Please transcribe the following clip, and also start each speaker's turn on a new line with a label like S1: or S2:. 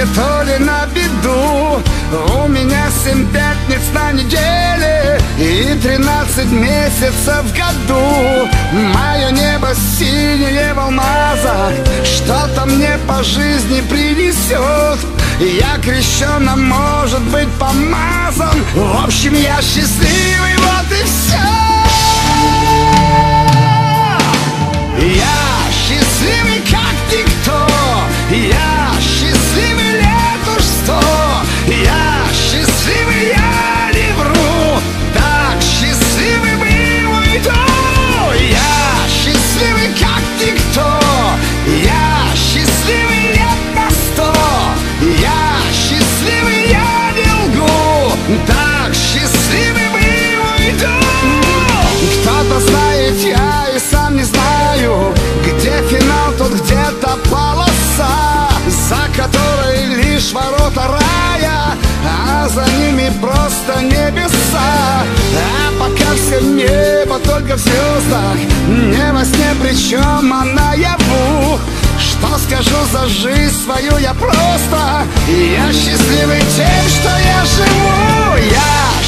S1: счастье, то ли на беду? У меня семь пятниц на неделе И тринадцать месяцев в году. Мое небо синее в алмазах Что-то мне по жизни принесет я крещеным, может быть, помазан. В общем, я счастливый, полоса За которой лишь ворота рая А за ними просто небеса. А пока все небо только в звездах Не во сне, причем а наяву. Что скажу за жизнь свою я просто? Я счастливый тем, что я живу. Я